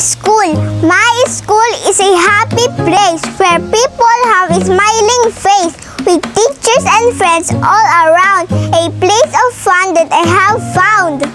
school. My school is a happy place where people have a smiling face with teachers and friends all around. A place of fun that I have found.